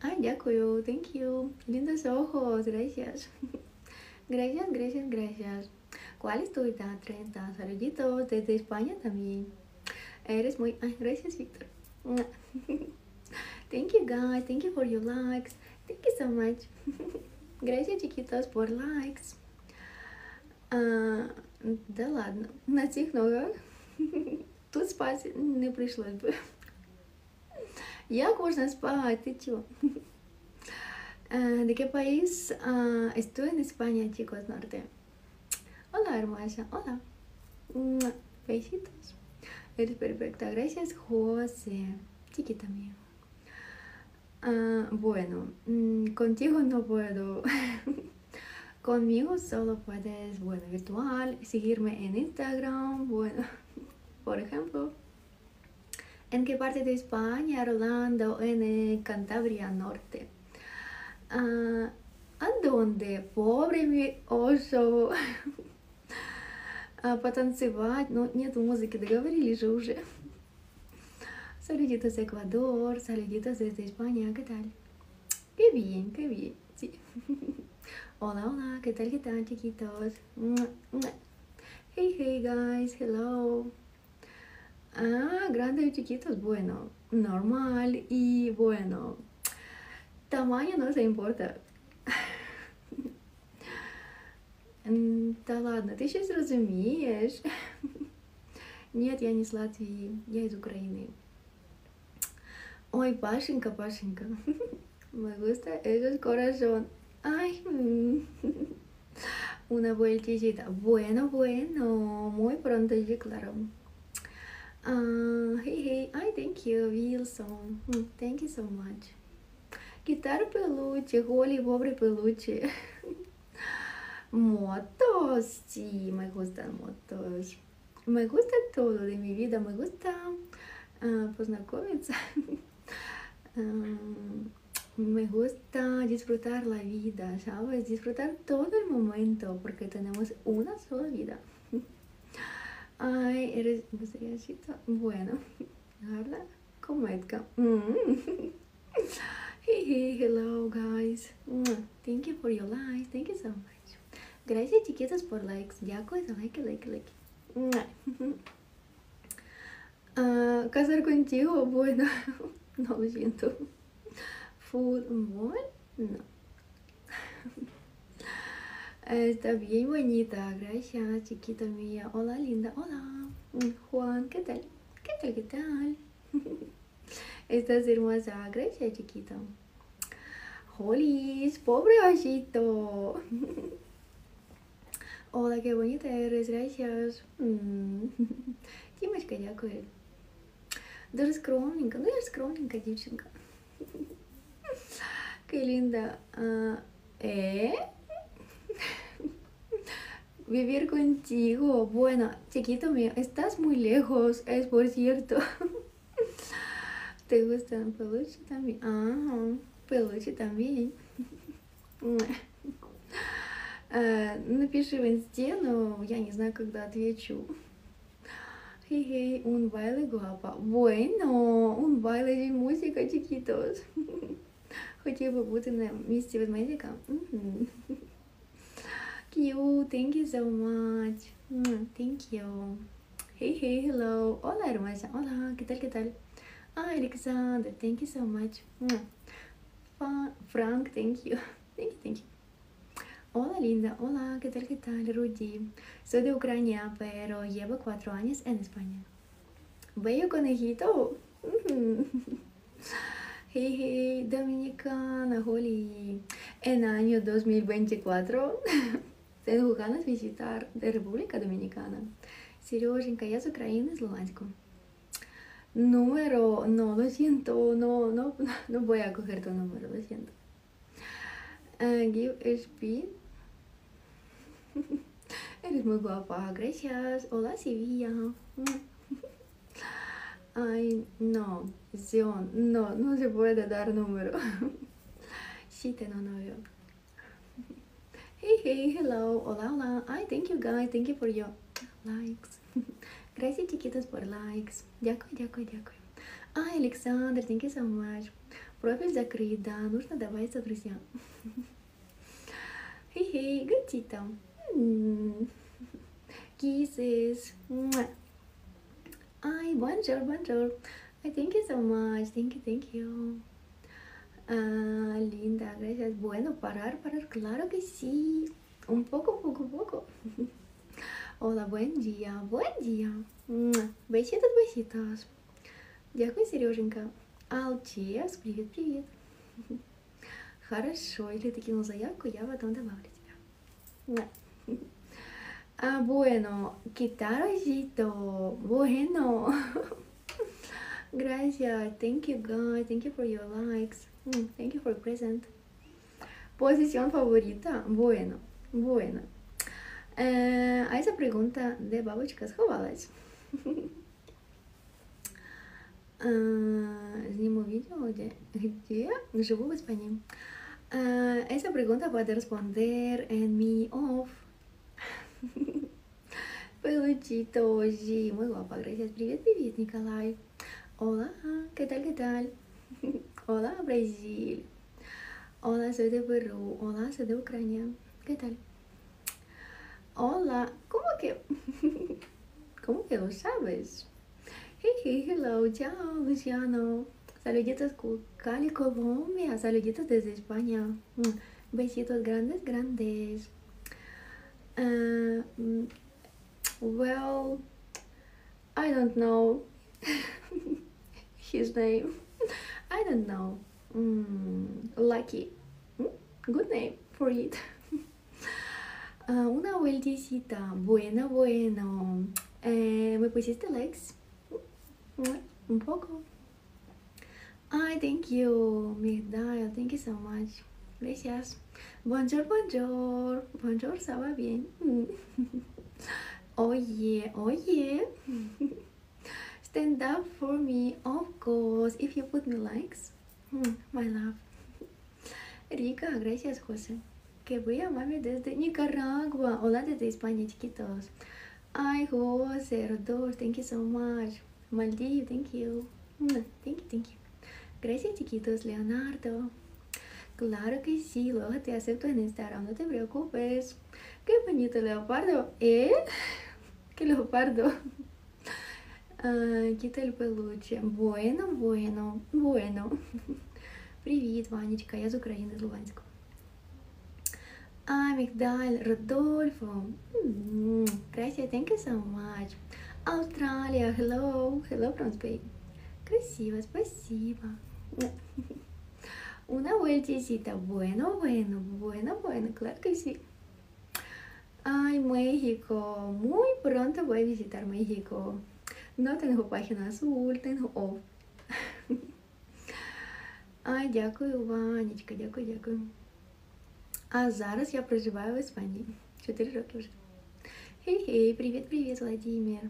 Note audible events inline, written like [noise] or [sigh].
Ay, дякую, thank you. Lindos ojos, gracias. [laughs] Gracias, gracias, gracias. ¿Cuál es tu edad? 30. Saluditos desde España también. Eres muy... Ay, gracias, Víctor. [laughs] Thank you, guys. Thank you for your likes. Thank you so much. [laughs] Gracias, chiquitos, por likes. А, да ладно, на цих ногах тут спати не прийшлось би. Як можна спати? Ти чого? ¿De qué país? Uh, estoy en España, chicos, norte. Hola, hermosa. Hola. Mua. Besitos. Eres perfecta. Gracias, José. Chiquita mía. Ah, bueno, mm, contigo no puedo. [laughs] Conmigo solo puedes, bueno, virtual, seguirme en Instagram, bueno, [laughs] por ejemplo. ¿En qué parte de España, Rolando? En eh, Cantabria Norte. А, а донde? Pobre mi oso. А, потанцевать. Ну, нет музыки, договорились же уже. Saluditos de Ecuador, saluditos desde España, ¿qué tal? Qué bien, qué bien, sí. [laughs] Hola, hola, ¿qué tal, qué tal, chiquitos? Hey, hey, guys, hello. Ah, grandes y chiquitos, bueno, normal y bueno, Тamaño no se importa. [laughs] Та ладно, ти щось розумієш? [laughs] Нет, я не с Латвии, я из Украины. Ой, Пашенька, Пашенька. Me gusta esos corazón. Ay, una vueltecita. Bueno, bueno, muy pronto, sí, claro. Uh, hey, hey, I thank you, Wilson. Thank you so much. Guitarra peluche, Holly, pobre peluche. [laughs] Motos, sí, me gustan motos. Me gusta todo de mi vida, me gusta uh, познакомиться. [laughs] uh, me gusta disfrutar la vida, ¿sabes? Disfrutar todo el momento, porque tenemos una sola vida. [laughs] Ay, eres mustachito. Bueno, [laughs] habla como Edgar. Mm. [laughs] Hello guys. Thank you for your likes. Thank you so much. Gracias chiquitas por likes. Ya cosa, like, like, like. Uh, [laughs] casar contigo, bueno, no lo siento. Fútbol, no. Está bien bonita, gracias, chiquita mía. Hola, linda, hola. Juan, ¿qué tal? ¿Qué tal, qué tal? [laughs] Estás hermosa, gracias, chiquita. Holis, pobre ojito. [laughs] Hola, qué bonita eres, gracias. Дімочка, дякую. Дуже скромненька, ну я ж скромненька дівчинка. Qué linda. Uh, ¿Eh? Vivir contigo. Bueno, chiquito mío, estás muy lejos, es por cierto. [laughs] ¿Te gustan peluche también? Ah, peluche también. [laughs] Напиши в инсте, но я не знаю, когда отвечу. Хей-хей, un baile guapa. Bueno, un baile de música, chiquitos. Хотів би бути на місці ведмедика. Cute, thank you so much. Thank you. Hey, hey, hello. Hola, hermosa. Hola, ¿qué tal, qué tal? Ah, Alexander, thank you so much. Frank, thank you. [laughs] Thank you, thank you. Hola, linda. Hola, ¿qué tal, qué tal, Rudy? Soy de Ucrania, pero llevo cuatro años en España. Bello conejito. [laughs] Hey, hey, Dominicana, Holly. En año 2024 [laughs] tengo ganas de visitar de República Dominicana. Сереженька, я з України, з Луганську. Número, no, lo siento, no, no, [laughs] no voy a coger tu número, lo siento. Uh, give speed. [laughs] Eres muy guapa, gracias. Hola, Sevilla. [laughs] Ay, no, Zion, no, no se puede dar número. sí tengo novio. Hey, hey, hello, hola, hola. Ay, thank you guys, thank you for your likes. [laughs] Gracias chiquitos por likes. Дякую, дякую, дякую. Ay, Alexander, thank you so much. Профиль закрыт, да, нужно добавиться в друзья. Хей-хей, гатита. Kisses. Ay, bonjour, bonjour. Thank you so much. Thank you, thank you. Ah, linda, gracias. Bueno, parar, parar, claro que sí. Un poco, poco, poco. [laughs] Hola, buen дня, buen дня. Беситос, беситос. Дякую, Сереженька. Алчес, привет, привет. Хорошо, если ты кинул заявку, я потом добавлю тебя. А, bueno, quitarosito. Bueno. [laughs] Gracias. Thank you, guys. Thank you for your likes. Thank you for present. Posición favorita? Bueno, bueno. Э, а essa pergunta de бабочка сховалась. Сниму видео, где, где живу в Испании. Esa pregunta puede responder en mi off. [laughs] Peluchito hoje. Muy guapa, gracias. Привет, привет, Николай. Hola, ¿qué tal, qué tal? [laughs] Hola, Brasil. Hola, soy de Perú. Hola, soy de Ucrania. ¿Qué tal? Hola, ¿cómo que? [laughs] ¿Cómo que lo sabes? Hey, hey, hello, chao, Luciano. Saluditos Cali, Colombia. Saluditos desde España. Mm, besitos grandes, grandes. Uh, well, I don't know [laughs] his name. [laughs] I don't know. Mm, lucky. Mm, good name for it. Uh, [laughs] una vueltecita. Bueno, bueno. Eh, ¿Me pusiste likes? Un poco. Ay, thank you, Migdal. Thank you so much. Gracias. Bonjour, bonjour. Bonjour, va bien. [laughs] Oye, oye. [laughs] Stand up for me, of course, if you put me likes. My love. Rica, gracias, José. que voy a mami desde Nicaragua. Hola desde España, chiquitos. Ay, José, Rodolfo, thank you so much. Maldiv, thank you. Thank you, thank you. Gracias, chiquitos. Leonardo. Claro que sí, luego te acepto en Instagram, no te preocupes. Qué bonito leopardo. ¿Eh? [laughs] ¿Qué leopardo? El peluche. Bueno, bueno, bueno. Привіт, Ванечка, я з України, з. Ah, Migdal, Rodolfo. Mm, gracias, thank you so much. Australia, hello, hello from Spain. Красиво, спасибо. Una vueltecita. Bueno, bueno, bueno, bueno, claro que sí. Ay, México. Muy pronto voy a visitar México. No tengo página azul, tengo off. Ай, дякую, Ванечка, дякую, дякую. А зараз я проживаю в Іспанії. Чотири роки вже. Хей-хей, привіт-привіт, Владимир.